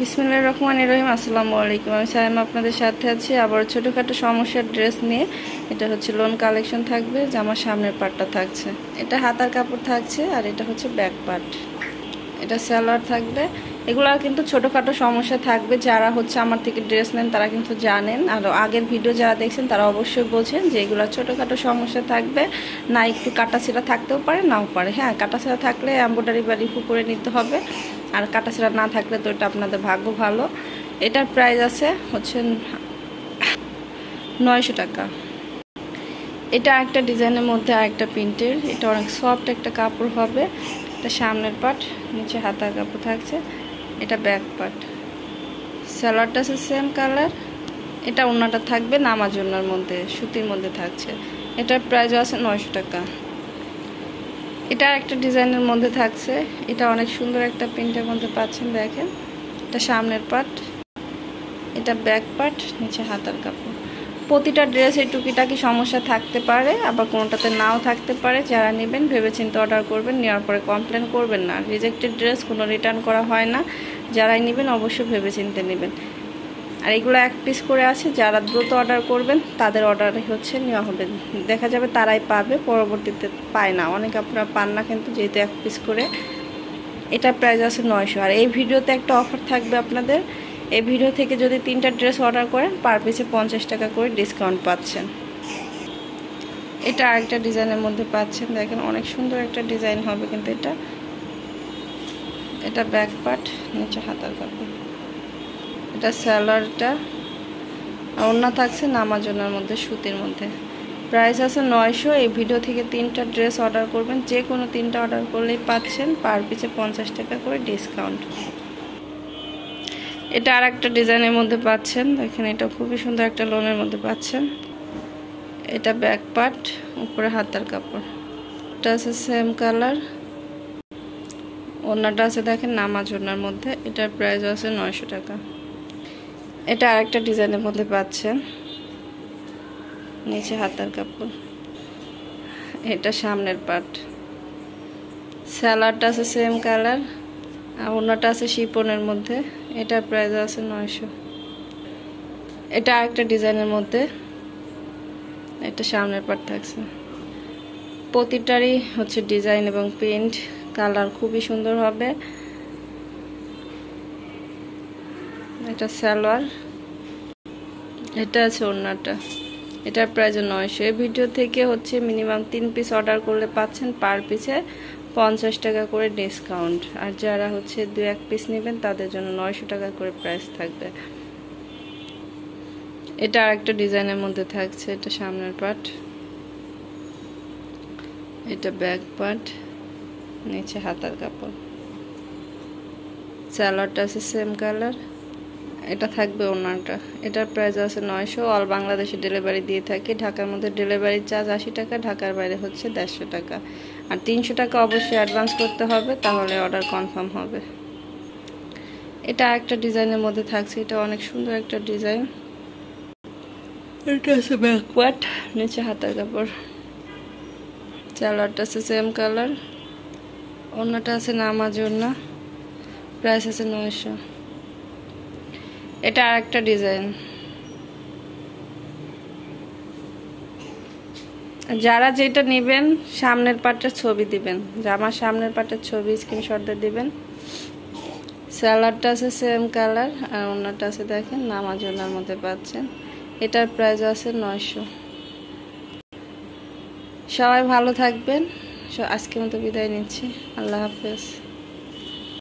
বিসমিল্লাহ রহমান রহিম, আসসালামু আলাইকুম। আমি সাইম আপনাদের সাথে আছি। আবার ছোটোখাটো সমস্যার ড্রেস নিয়ে। এটা হচ্ছে লোন কালেকশন থাকবে, জামার সামনের পার্টটা থাকছে। এটা হাতার কাপড় থাকছে আর এটা হচ্ছে ব্যাক পার্ট। এটা স্যালোয়ার থাকবে। এগুলো কিন্তু ছোটোখাটো সমস্যা থাকবে। যারা হচ্ছে আমার থেকে ড্রেস নেন, তারা কিন্তু জানেন। আর আগের ভিডিও যারা দেখছেন, তারা অবশ্যই বোঝেন যে এগুলো ছোটোখাটো সমস্যা থাকবে। না একটু কাটাছিড়া থাকতেও পারে, নাও পারে। হ্যাঁ কাটাছিড়া থাকলে এম্ব্রয়ডারি বা রিফু করে নিতে হবে। আর কাটাছিড়া না থাকলে তো এটা আপনাদের ভাগ্য ভালো। এটার প্রাইস আছে হচ্ছে নয়শো টাকা। এটা একটা ডিজাইনের মধ্যে আরেকটা প্রিন্টের। এটা অনেক সফট একটা কাপড় হবে। এটা সামনের পাট নিচে হাতার কাপড় থাকছে। এটা ব্যাক পার্ট স্যালাডটা আছে সেম কালার এটা ওনাটা থাকবে নামাজ ওনার মধ্যে, সুতির মধ্যে থাকছে। এটার প্রাইস আছে নয়শো টাকা। এটা একটা ডিজাইনের মধ্যে থাকছে, এটা অনেক সুন্দর একটা প্রিন্টের মধ্যে পাচ্ছেন, দেখেন। এটা সামনের পার্ট এটা ব্যাক পার্ট নিচে হাতার কাপড়। প্রতিটা ড্রেসে টুকিটাকি সমস্যা থাকতে পারে, আবার কোনোটাতে নাও থাকতে পারে। যারা নেবেন, ভেবেচিন্তে অর্ডার করবেন, নেওয়ার পরে কমপ্লেন করবেন না। রিজেক্টেড ড্রেস কোনো রিটার্ন করা হয় না। যারাই নেবেন, অবশ্যই ভেবেচিন্তে নেবেন। আর এগুলো এক পিস করে আছে, যারা দ্রুত অর্ডার করবেন, তাদের অর্ডার হচ্ছে নেওয়া হবে। দেখা যাবে তারাই পাবে, পরবর্তীতে পায় না। অনেকে আপনারা পান না কিন্তু, যেহেতু এক পিস করে। এটা প্রাইস আছে নয়শো। আর এই ভিডিওতে একটা অফার থাকবে আপনাদের। এই ভিডিও থেকে যদি তিনটা ড্রেস অর্ডার করেন পার পিসে পঞ্চাশ টাকা করে ডিসকাউন্ট পাচ্ছেন। এটা আরেকটা ডিজাইনের মধ্যে পাচ্ছেন। দেখেন, অনেক সুন্দর একটা ডিজাইন হবে কিন্তু এটা। এটা ব্যাক পার্ট নিচে হাতার কাপড়। এটা স্যালারটা আর অন্য থাকছে নামাজনের মধ্যে, সুতির মধ্যে। প্রাইস আছে নয়শো। এই ভিডিও থেকে তিনটা ড্রেস অর্ডার করবেন। যে কোনো তিনটা অর্ডার করলেই পাচ্ছেন পার পিছে পঞ্চাশ টাকা করে ডিসকাউন্ট এটা আর একটা ডিজাইনের মধ্যে পাচ্ছেন। দেখেন, এটা খুবই সুন্দর একটা লোনের মধ্যে পাচ্ছেন। এটা ব্যাক পার্ট উপরে হাতার কাপড়। এটা আছে সেম কালার ওনাটা আছে, দেখেন, নামাজ ওনার মধ্যে। এটার প্রাইস আছে নয়শো টাকা। এটা আরেকটা ডিজাইনের মধ্যে পাচ্ছেন। নিচে হাতার কাপড়। এটা সামনের পার্ট স্যালাডটা আছে সেম কালার আর ওনাটা আছে শিপনের মধ্যে। এটার প্রাইস আছে নয়শো। এটা আরেকটা ডিজাইনের মধ্যে। এটা সামনের পার্ট থাকছে। প্রতিটারই হচ্ছে ডিজাইন এবং প্রিন্ট কালার খুবই সুন্দর হবে। এটা সালোয়ার। এটা আছে ওড়নাটা। এটার প্রাইস নয়শো। এই ভিডিও থেকে হচ্ছে মিনিমাম তিন পিস অর্ডার করলে পাচ্ছেন পার পিসে পঞ্চাশ টাকা করে ডিসকাউন্ট আর যারা হচ্ছে দু এক পিস নেবেন, তাদের জন্য নয়শো টাকা করে প্রাইস থাকবে। এটা আর একটা ডিজাইনের মধ্যে থাকছে, এটা সামনের পার্ট এটা ব্যাক পার্ট নিচে হাতার কাপড়। স্যালাডটা আছে সেম কালার এটা থাকবে ওনারটা। এটার প্রাইস আছে নয়শো। অল বাংলাদেশে ডেলিভারি দিয়ে থাকি। ঢাকার মধ্যে ডেলিভারি চার্জ আশি টাকা, ঢাকার বাইরে হচ্ছে দেড়শো টাকা। আর তিনশো টাকা অবশ্যই অ্যাডভান্স করতে হবে তাহলে অর্ডার কনফার্ম হবে। এটা একটা ডিজাইনের মধ্যে থাকছে এটা অনেক সুন্দর একটা ডিজাইন। এটা আছে ব্যাকওয়ার্ড নিচে হাতার কাপড়। চালারটা আছে সেম কালার অন্যটা আছে নামাজ ওড়না। প্রাইস আছে নয়শো। এটা আর একটা ডিজাইন। যারা যেটা নেবেন, সামনের পাটের ছবি দিবেন। জামার সামনের পাটের ছবি স্ক্রিনশট দিয়ে দিবেন। স্যালাডটা আছে সেম কালার আর ওনারটা আছে দেখেন, নামাজ ওনার মধ্যে পাচ্ছেন। এটার প্রাইস আছে নয়শো। সবাই ভালো থাকবেন। আজকের মতো বিদায় নিচ্ছি। আল্লাহ হাফেজ।